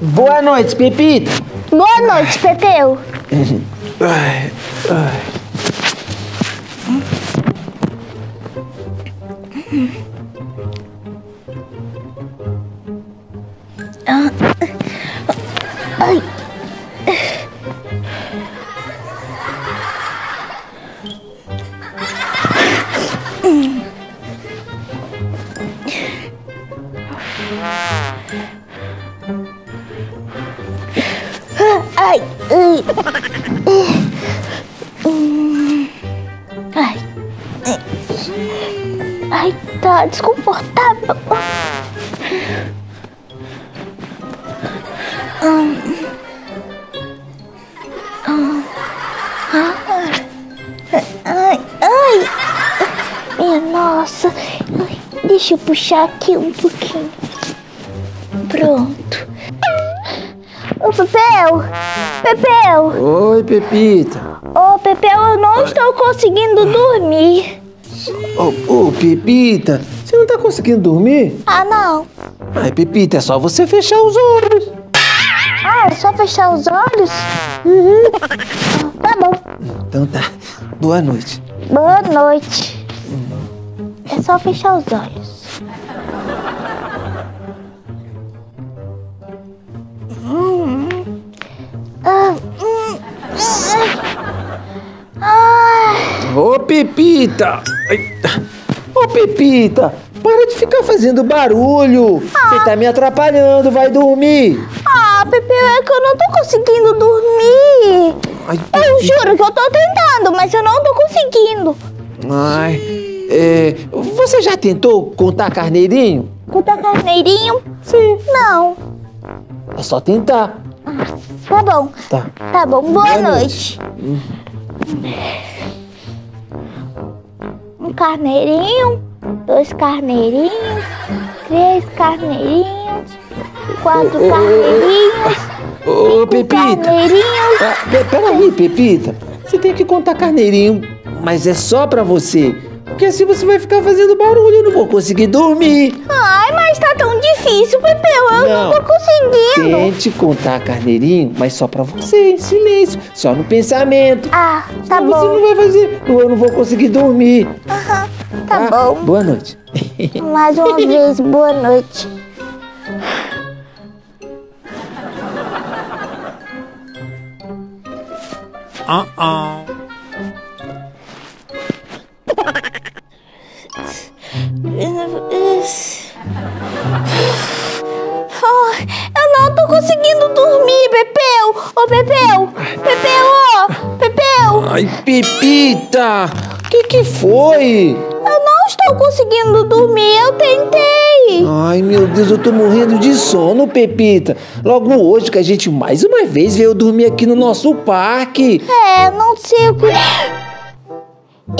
Boa noite, Pepita. Boa noite, Pepeu. Ai. Ai. Ai, ai. Tá desconfortável. Ai, ai. Minha nossa. Deixa eu puxar aqui um pouquinho. Pronto. Pepeu! Pepeu! Oi, Pepita. Ô, Pepeu, eu não estou conseguindo dormir. Ô, ô, Pepita, você não tá conseguindo dormir? Ah, não. Ai, Pepita, é só você fechar os olhos. Ah, é só fechar os olhos? Uhum. Tá bom. Então tá. Boa noite. Boa noite. É só fechar os olhos. Ô, Pepita! Ai. Ô, Pepita, para de ficar fazendo barulho. Você tá me atrapalhando, vai dormir. Ah, Pepe, é que eu não tô conseguindo dormir. Ai, Eu juro que eu tô tentando, mas eu não tô conseguindo. Ai, é, você já tentou contar carneirinho? Contar carneirinho? Sim. Não. É só tentar. Tá bom. Tá. Tá bom. Boa, Boa noite. Um carneirinho, dois carneirinhos, três carneirinhos, quatro Ô, ô, ô, ô. carneirinhos, Ô, Pepita. carneirinhos. Ah, pe- peraí, Pepita. Você tem que contar carneirinho, mas é só pra você. Porque assim você vai ficar fazendo barulho, eu não vou conseguir dormir. Ai, mas tá tão difícil, Pepeu. Eu não, Não. tô conseguindo. Tente contar carneirinho, mas só pra você, em silêncio, só no pensamento. Ah, tá Senão Você bom. não vai fazer, eu não vou conseguir dormir. Tá Ah, bom. Boa noite. Mais uma vez, boa noite. Ai, Eu não tô conseguindo dormir, Pepeu! Ô, Pepeu! Pepeu, ô! Pepeu! Ai, Pepita! O que que foi? Estou conseguindo dormir, eu tentei! Ai, meu Deus, eu tô morrendo de sono, Pepita. Logo hoje que a gente mais uma vez veio dormir aqui no nosso parque. É, não sei o que.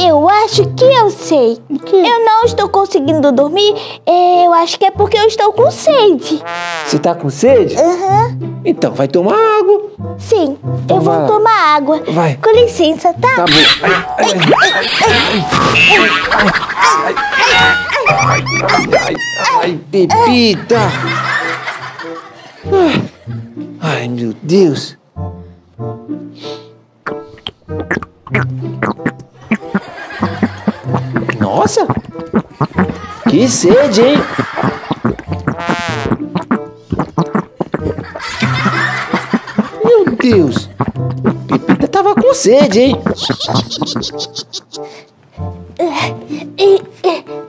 Eu acho que eu sei. Eu não estou conseguindo dormir. é, Eu acho que é porque eu estou com sede. Você tá com sede? Aham. Então vai tomar água. Sim, Então eu vou lá. tomar água. Vai. Com licença, tá? Tá bom. Ai, ai, ai, ai, Pepita! Ai, meu Deus! Nossa! Que sede, hein? Deus! Pepita tava com sede, hein?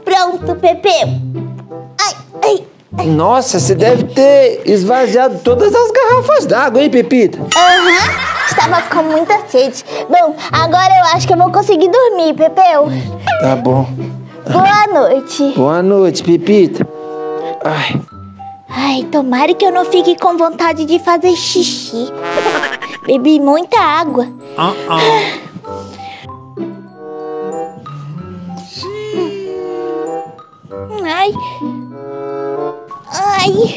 Pronto, Pepe. Ai, ai. Nossa, você deve ter esvaziado todas as garrafas d'água, hein, Pepita? Aham. Estava com muita sede. Bom, agora eu acho que eu vou conseguir dormir, Pepeu. Tá bom. Boa noite. Boa noite, Pepita. Ai, Ai, tomara que eu não fique com vontade de fazer xixi. Bebi muita água. Ai. Ai. Ai.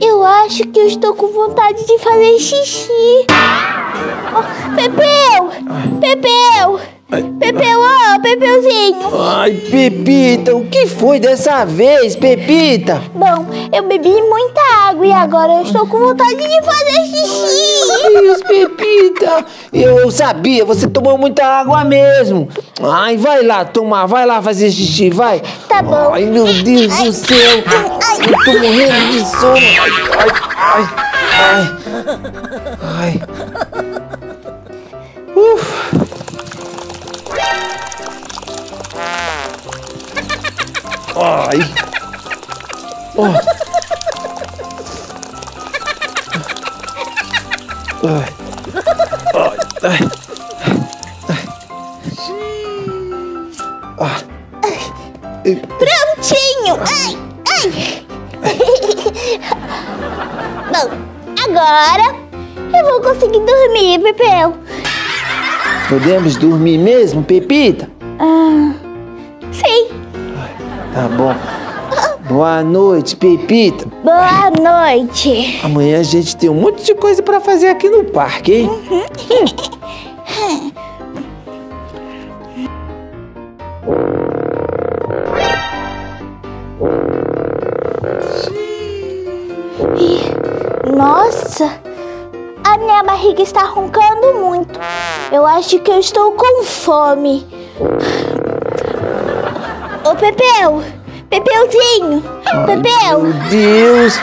Eu acho que eu estou com vontade de fazer xixi. Ai, Pepita, o que foi dessa vez, Pepita? Bom, eu bebi muita água e agora eu estou com vontade de fazer xixi. Deus, Pepita! Eu sabia, você tomou muita água mesmo. Ai, vai lá tomar, vai lá fazer xixi, vai. Tá bom. Ai, meu Deus do céu. Ai. Eu tô morrendo de sono. Ai, ai, ai. Ai. Uf. Ai. Oh. Ai. Ai. Ai. Ah. Prontinho. Ai, ai. Bom, agora eu vou conseguir dormir, Pepeu. Podemos dormir mesmo, Pepita? Ah. Tá bom. Boa noite, Pepita. Boa noite. Amanhã a gente tem um monte de coisa pra fazer aqui no parque, hein? Nossa, a minha barriga está roncando muito. Eu acho que eu estou com fome. Pepeu, Pepeuzinho, Pepeu, Meu Deus!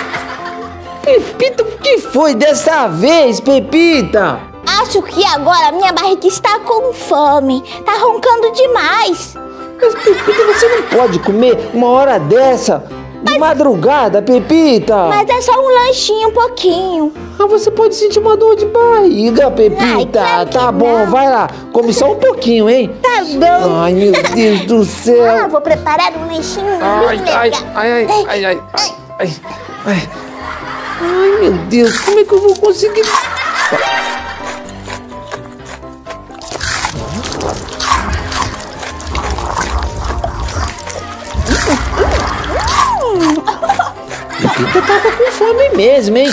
Pepita, o que foi dessa vez, Pepita? acho que agora a minha barriga está com fome. Tá roncando demais. Mas, Pepita, você não pode comer uma hora dessa, de madrugada, Pepita! Mas é só um lanchinho, um pouquinho. Ah, você pode sentir uma dor de barriga, Pepita. Ai, claro tá bom, não. vai lá. Come só um pouquinho, hein? Tá bom. Ai, meu Deus do Ah, céu. vou preparar um lanchinho Ai, bem ai, legal. ai, ai, ai, ai, ai, ai, ai. Ai, meu Deus, como é que eu vou conseguir? Pepita tava com fome mesmo, hein?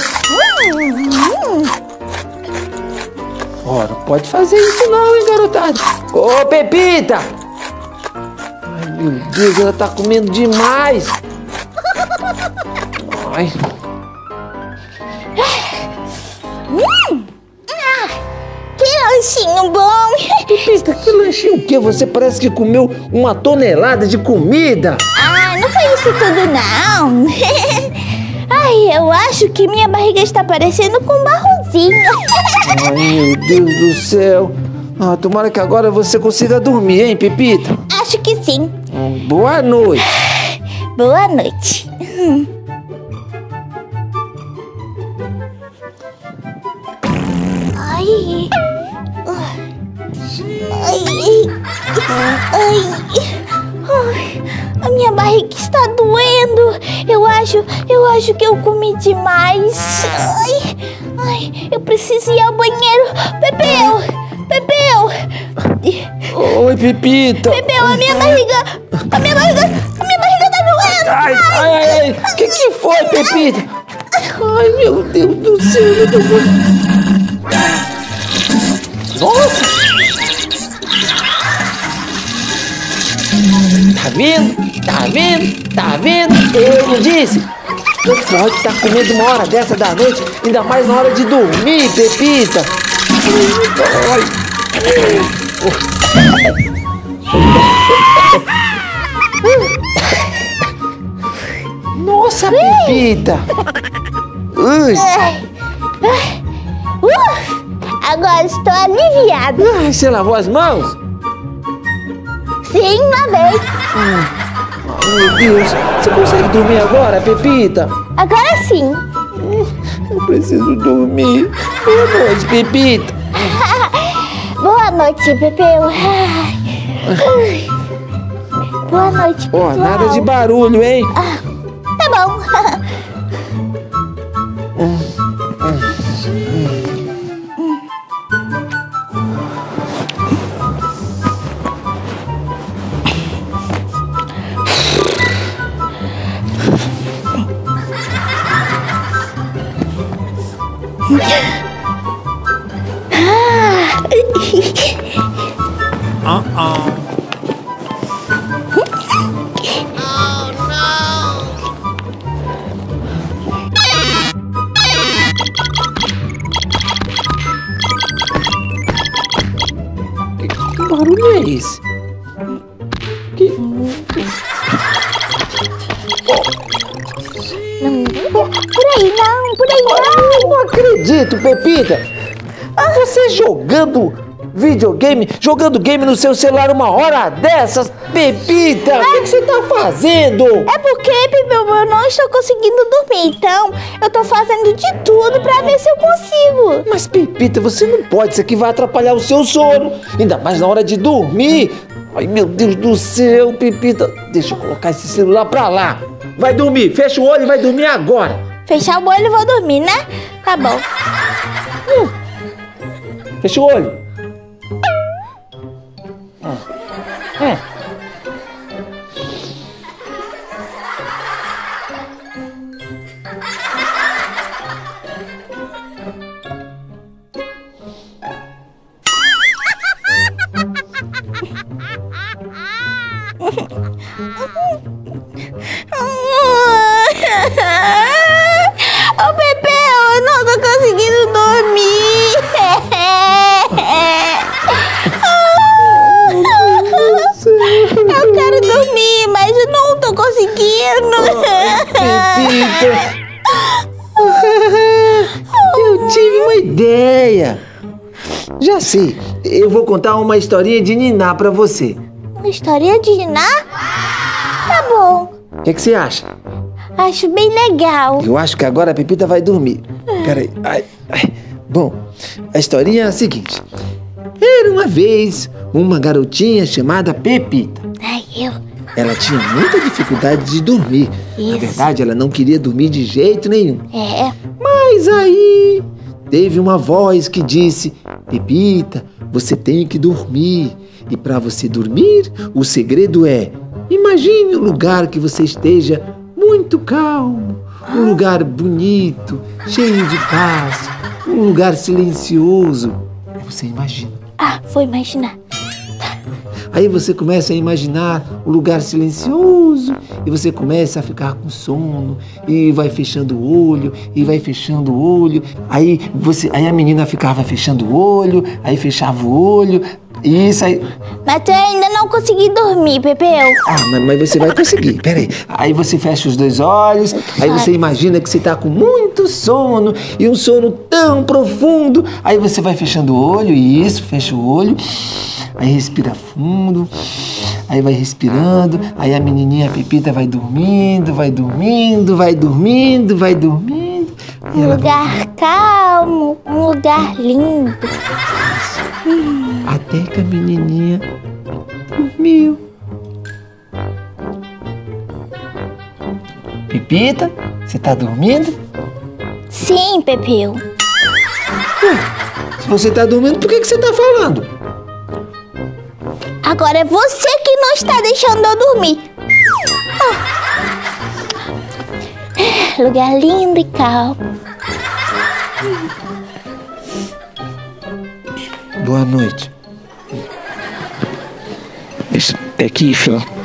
Ora, pode fazer isso não, hein, garotada? Ô, Pepita! Ai, meu Deus, ela tá comendo demais! Ai, Que lanchinho bom. Pepita, que lanchinho o quê? Você parece que comeu uma tonelada de comida! Ah, não foi isso tudo não. Ai, eu acho que minha barriga está parecendo com um barrozinho. Ai, meu Deus do céu! Ah, tomara que agora você consiga dormir, hein, Pepita? Acho que sim. Boa noite! Boa noite. Minha barriga está doendo. Eu acho, eu acho que eu comi demais. Ai. Ai, eu preciso ir ao banheiro. Pepeu! Pepeu! Oi, Pepita! Pepeu, a minha barriga! A minha barriga! A minha barriga tá doendo! Ai, ai, ai, ai! O que, que foi, Pepita? Ai, meu Deus do céu! Eu vou... Nossa! Tá vendo? Tá vendo? Tá vendo? Eu não disse! Não pode estar comendo uma hora dessa da noite, ainda mais na hora de dormir, Pepita! Nossa, Pepita! Ui. Uh, agora estou aliviada. Ai, você lavou as mãos? Sim, lavei. Meu Deus, você consegue dormir agora, Pepita? Agora sim. Eu preciso dormir. Boa noite, Pepita. Boa noite, Pepeu. Boa noite, Ó, pessoal. nada de barulho, hein? Tá bom. ah, Oh, no. esse? Que... Não, por aí não, por aí não. Não acredito, Pepita! Você jogando videogame, jogando game no seu celular uma hora dessas? Pepita, o que, que você tá fazendo? É porque, Pepeu, eu não estou conseguindo dormir, então eu tô fazendo de tudo pra ver se eu consigo. Mas Pepita, você não pode, isso aqui vai atrapalhar o seu sono, ainda mais na hora de dormir. Ai, meu Deus do céu, Pepita, deixa eu colocar esse celular pra lá. Vai dormir, fecha o olho e vai dormir agora. Fechar o olho e vou dormir, né? Tá bom. Fecha o olho. Ah. É. Sei, eu vou contar uma historinha de Niná pra você. Uma historinha de Niná? Tá bom. O que, que você acha? Acho bem legal. Eu acho que agora a Pepita vai dormir. Peraí. Ai, ai. Bom, a historinha é a seguinte: Era uma vez uma garotinha chamada Pepita. Ai, eu. Ela tinha muita dificuldade de dormir. Na Isso. verdade, ela não queria dormir de jeito nenhum. É. Mas aí teve uma voz que disse: Pepita, você tem que dormir. E para você dormir, o segredo é: imagine um lugar que você esteja muito calmo, um lugar bonito, cheio de paz, um lugar silencioso. Você imagina. Ah, vou imaginar. Aí você começa a imaginar um lugar silencioso e você começa a ficar com sono e vai fechando o olho e vai fechando o olho. Aí você, aí a menina ficava fechando o olho, aí fechava o olho. Isso aí. Mas eu ainda não consegui dormir, Pepeu. Ah, mas, mas você vai conseguir. Peraí. Aí você fecha os dois olhos, aí você imagina que você tá com muito sono e um sono tão profundo. Aí você vai fechando o olho, e isso, fecha o olho. Aí respira fundo. Aí vai respirando, aí a menininha Pepita vai dormindo, vai dormindo, vai dormindo, vai dormindo. Um lugar calmo, um lugar lindo. Até que a menininha dormiu. Pepita, você tá dormindo? Sim, Pepeu. Se você tá dormindo, por que, que você tá falando? Agora é você que não está deixando eu dormir. Ah. Lugar lindo e calmo. Noite. Isso é aqui, filho.